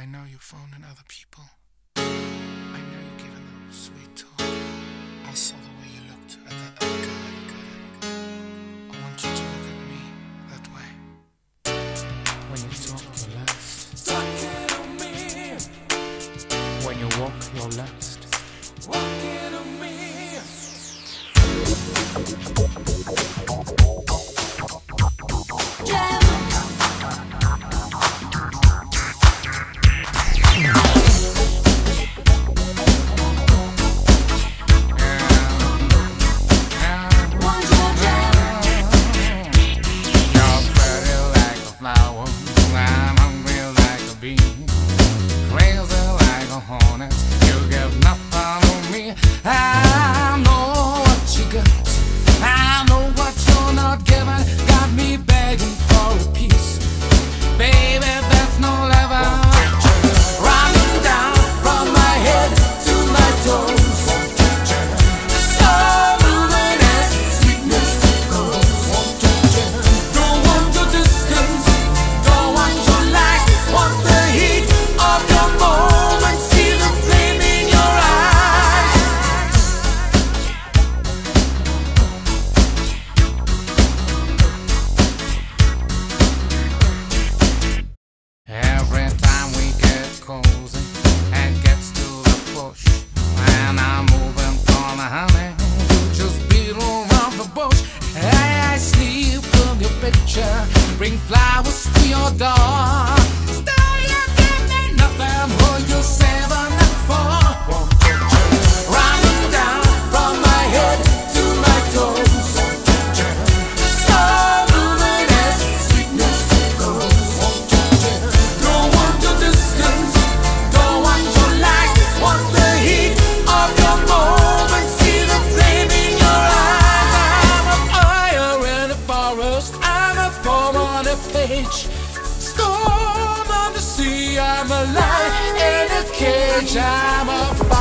I know you're phoning other people. I know you're giving them sweet talk. I saw the way you looked at that other guy. I want you to look at me that way. When you talk, relax. When you walk, your left. screen. fly. beach. Storm on the sea, I'm alive in a cage, I'm a